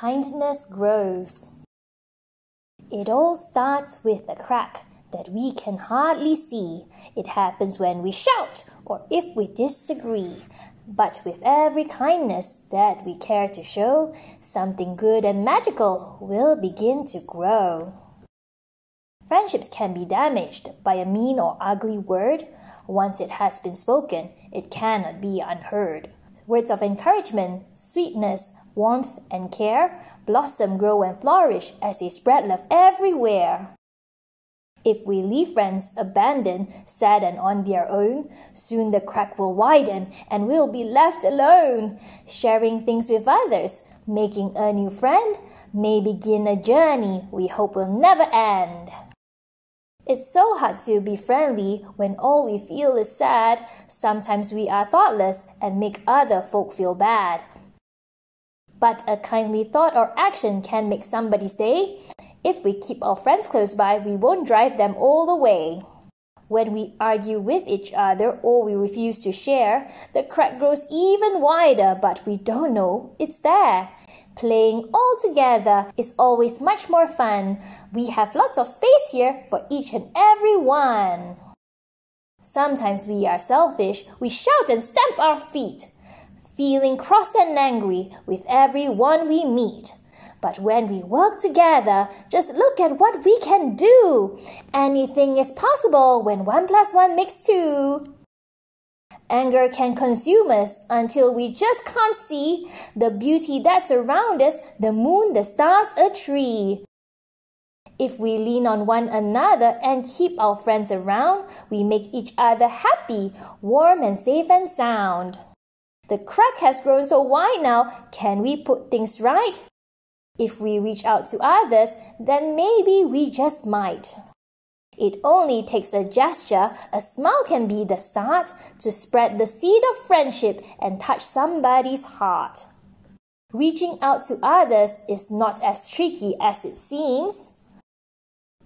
kindness grows. It all starts with a crack that we can hardly see. It happens when we shout or if we disagree. But with every kindness that we care to show, something good and magical will begin to grow. Friendships can be damaged by a mean or ugly word. Once it has been spoken, it cannot be unheard. Words of encouragement, sweetness, warmth, and care blossom, grow, and flourish as they spread love everywhere. If we leave friends abandoned, sad, and on their own, soon the crack will widen and we'll be left alone. Sharing things with others, making a new friend, may begin a journey we hope will never end. It's so hard to be friendly when all we feel is sad. Sometimes we are thoughtless and make other folk feel bad. But a kindly thought or action can make somebody's day. If we keep our friends close by, we won't drive them all the way. When we argue with each other or we refuse to share, the crack grows even wider, but we don't know it's there. Playing all together is always much more fun. We have lots of space here for each and every one. Sometimes we are selfish, we shout and stamp our feet, feeling cross and angry with every one we meet. But when we work together, just look at what we can do. Anything is possible when one plus one makes two. Anger can consume us until we just can't see the beauty that's around us the moon, the stars, a tree. If we lean on one another and keep our friends around, we make each other happy, warm, and safe and sound. The crack has grown so wide now, can we put things right? If we reach out to others, then maybe we just might. It only takes a gesture, a smile can be the start to spread the seed of friendship and touch somebody's heart. Reaching out to others is not as tricky as it seems.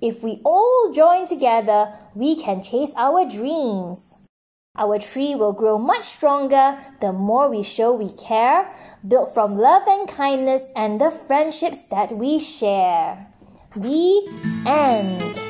If we all join together, we can chase our dreams. Our tree will grow much stronger the more we show we care, built from love and kindness and the friendships that we share. The end.